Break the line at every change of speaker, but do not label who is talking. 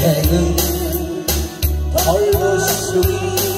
인생은 벌거숭이